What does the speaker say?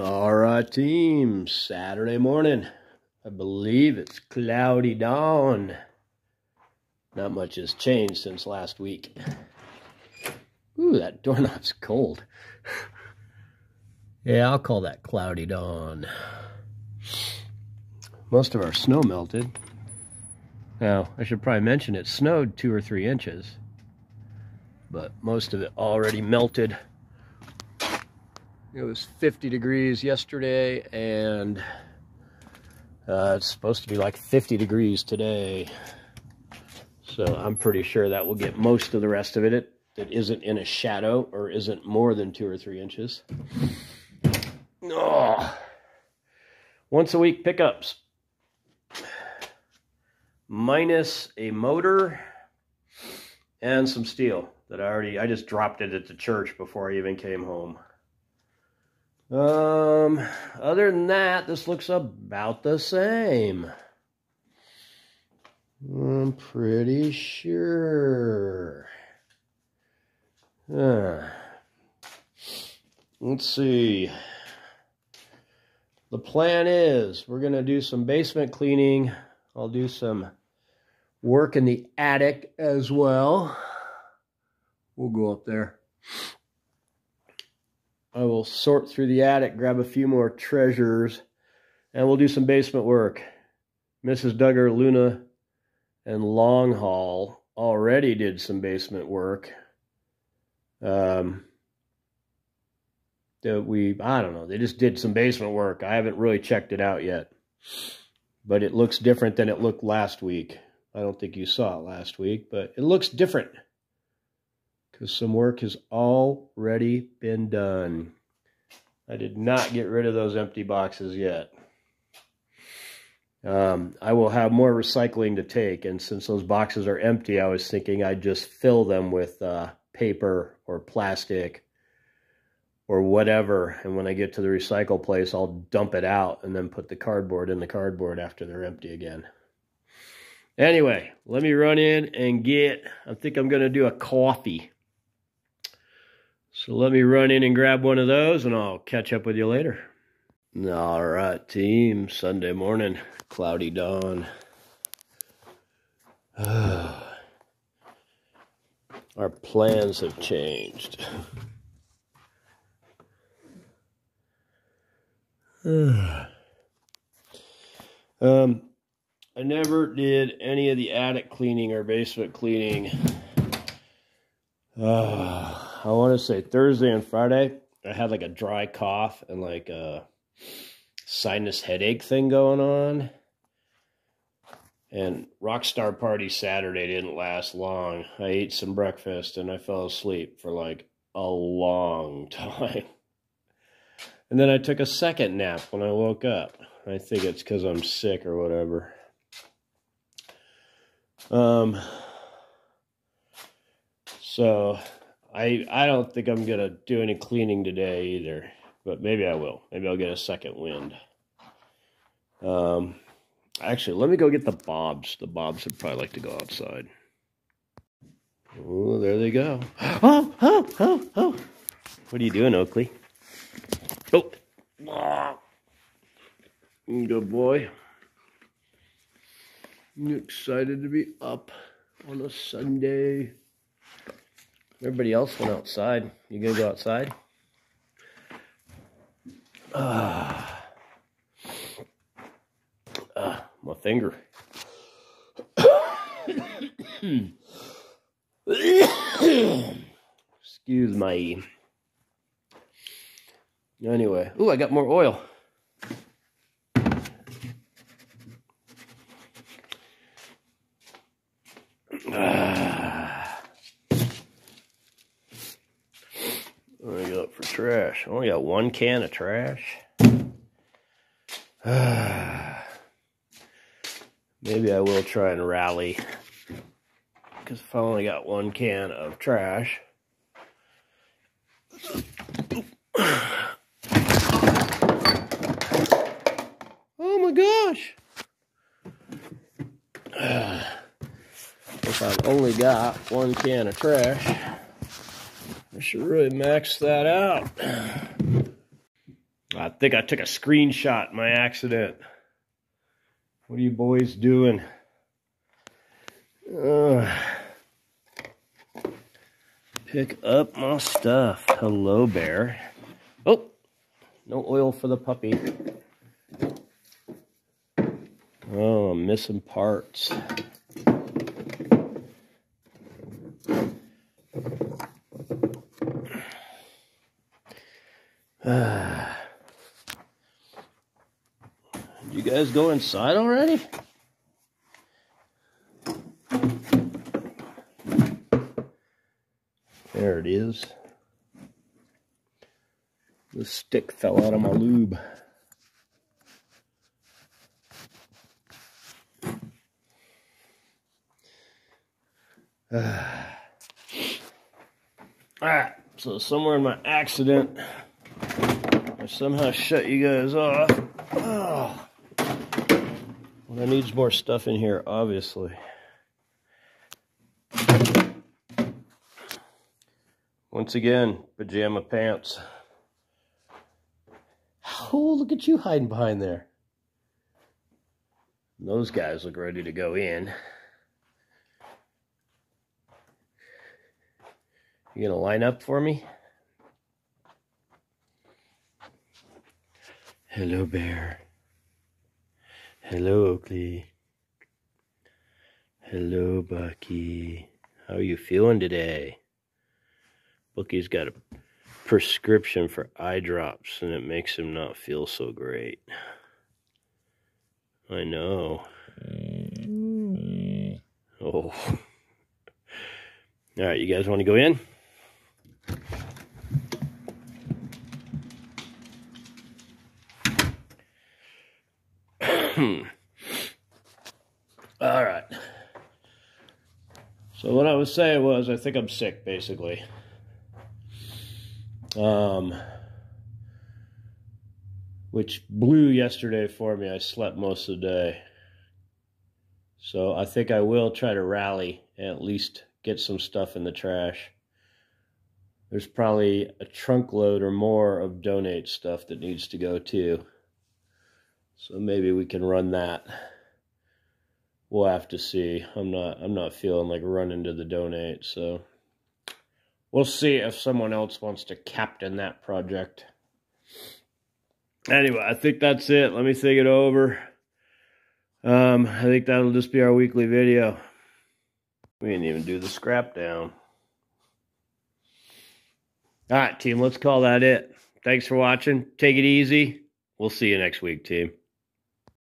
All right, team. Saturday morning. I believe it's cloudy dawn. Not much has changed since last week. Ooh, that doorknob's cold. yeah, I'll call that cloudy dawn. Most of our snow melted. Now, I should probably mention it snowed two or three inches. But most of it already melted. It was 50 degrees yesterday and uh, it's supposed to be like 50 degrees today. So I'm pretty sure that will get most of the rest of it that isn't in a shadow or isn't more than two or three inches. Oh. Once a week pickups. Minus a motor and some steel that I already, I just dropped it at the church before I even came home. Um, other than that, this looks about the same. I'm pretty sure. Uh, let's see. The plan is we're going to do some basement cleaning. I'll do some work in the attic as well. We'll go up there. I will sort through the attic, grab a few more treasures, and we'll do some basement work. Mrs. Dugger, Luna, and Long Haul already did some basement work. Um, that we, I don't know, they just did some basement work. I haven't really checked it out yet. But it looks different than it looked last week. I don't think you saw it last week, but it looks different because some work has already been done. I did not get rid of those empty boxes yet. Um, I will have more recycling to take, and since those boxes are empty, I was thinking I'd just fill them with uh, paper or plastic or whatever, and when I get to the recycle place, I'll dump it out and then put the cardboard in the cardboard after they're empty again. Anyway, let me run in and get, I think I'm going to do a coffee. So let me run in and grab one of those and I'll catch up with you later. All right, team. Sunday morning, cloudy dawn. Our plans have changed. um, I never did any of the attic cleaning or basement cleaning. Uh, I want to say Thursday and Friday, I had like a dry cough and like a sinus headache thing going on. And Rockstar Party Saturday didn't last long. I ate some breakfast and I fell asleep for like a long time. And then I took a second nap when I woke up. I think it's because I'm sick or whatever. Um, so I I don't think I'm gonna do any cleaning today either, but maybe I will. Maybe I'll get a second wind. Um, actually, let me go get the bobs. The bobs would probably like to go outside. Oh, there they go. Oh, oh, oh, oh. What are you doing, Oakley? Oh. Good boy. Excited to be up on a Sunday? Everybody else went outside. You gonna go outside? Ah, uh, my finger. Excuse me. Anyway, ooh, I got more oil. Trash. Oh, only got one can of trash. Maybe I will try and rally. Because if I only got one can of trash. Oh my gosh. If I've only got one can of trash. Should really max that out. I think I took a screenshot my accident. What are you boys doing? Uh, pick up my stuff. Hello, bear. Oh, no oil for the puppy. Oh, I'm missing parts. You guys go inside already? There it is. The stick fell out of my lube. Alright, ah, so somewhere in my accident, I somehow shut you guys off. Oh. Well, that needs more stuff in here, obviously. Once again, pajama pants. Oh, look at you hiding behind there. Those guys look ready to go in. You gonna line up for me? Hello, Bear. Hello, Oakley. Hello, Bucky. How are you feeling today? Bucky's got a prescription for eye drops and it makes him not feel so great. I know. Mm. Oh. All right, you guys want to go in? All right. So what I was saying was I think I'm sick basically. Um which blew yesterday for me. I slept most of the day. So I think I will try to rally and at least get some stuff in the trash. There's probably a trunk load or more of donate stuff that needs to go too. So maybe we can run that. We'll have to see. I'm not I'm not feeling like running to the donate, so we'll see if someone else wants to captain that project. Anyway, I think that's it. Let me think it over. Um, I think that'll just be our weekly video. We didn't even do the scrap down. All right, team, let's call that it. Thanks for watching. Take it easy. We'll see you next week, team.